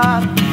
God.